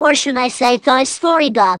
Or should I say Toy Story Dog?